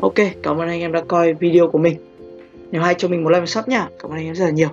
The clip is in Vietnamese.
Ok, cảm ơn anh em đã coi video của mình. Nếu hay cho mình một like và sub nhá. Cảm ơn anh em rất là nhiều.